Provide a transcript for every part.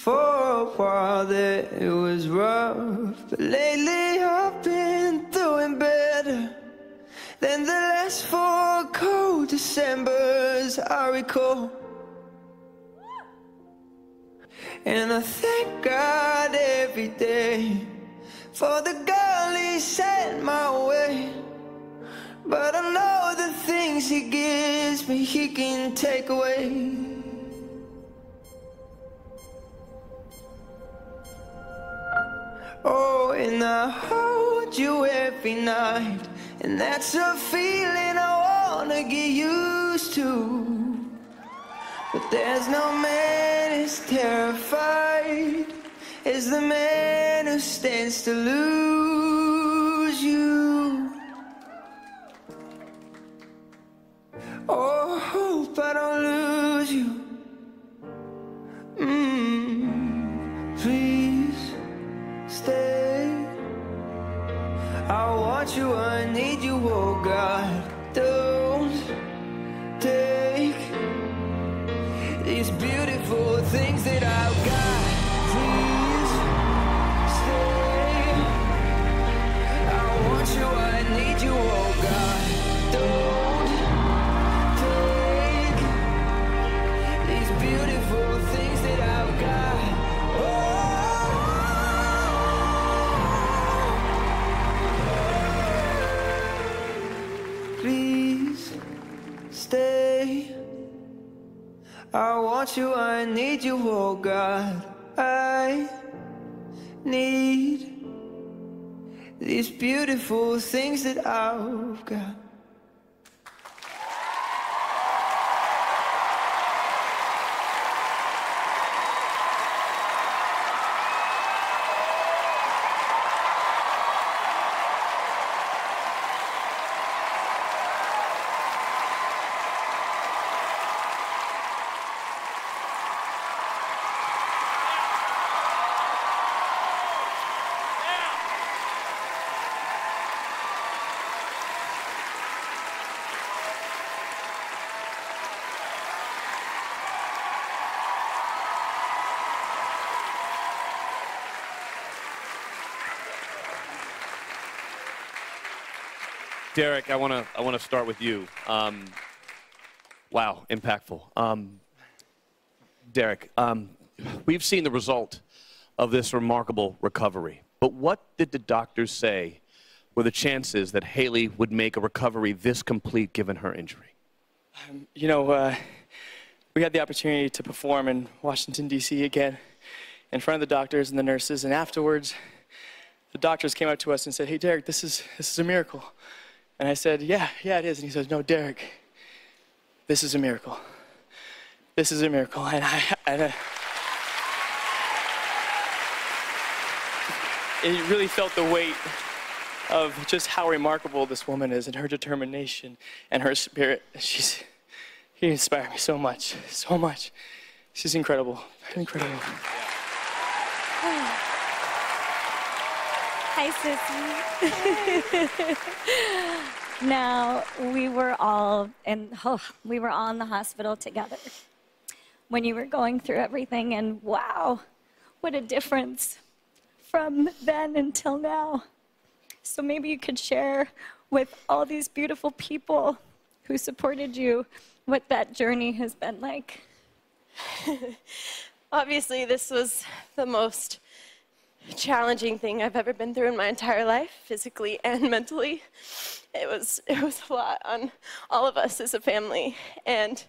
For a while there it was rough, but lately I've been doing better than the last four cold Decembers I recall. And I thank God every day for the girl He sent my way. But I know the things He gives me, He can take away. Oh, and I hold you every night. And that's a feeling I wanna get used to. But there's no man as terrified as the man who stands to lose I you, I need you, oh God. Don't take these beautiful things that I've got. I want you, I need you, oh God. I need these beautiful things that I've got. Derek, I want to I want to start with you. Um, wow, impactful. Um, Derek, um, we've seen the result of this remarkable recovery. But what did the doctors say were the chances that Hayley would make a recovery this complete given her injury? You know, uh, we had the opportunity to perform in Washington, D.C. again in front of the doctors and the nurses, and afterwards, the doctors came up to us and said, Hey, Derek, this is, this is a miracle. And I said, Yeah, yeah, it is. And he says, No, Derek, this is a miracle. This is a miracle. And I, and I it really felt the weight of just how remarkable this woman is and her determination and her spirit. She's, she inspired me so much, so much. She's incredible, incredible. Hi, Sissy. now, we were all in, oh, we were all in the hospital together when you were going through everything, and wow, what a difference from then until now. So maybe you could share with all these beautiful people who supported you what that journey has been like. Obviously, this was the most challenging thing I've ever been through in my entire life, physically and mentally. It was it was a lot on all of us as a family, and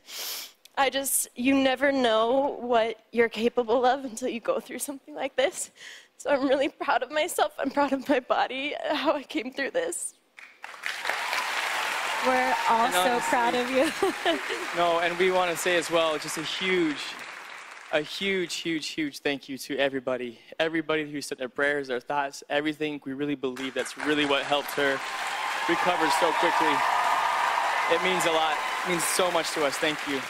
I just you never know what you're capable of until you go through something like this. So I'm really proud of myself. I'm proud of my body, how I came through this. We're all And so proud of you. No, and we want to say as well, just a huge, a huge, huge, huge thank you to everybody. Everybody who said their prayers, their thoughts, everything. We really believe that's really what helped her recover so quickly. It means a lot. It means so much to us. Thank you.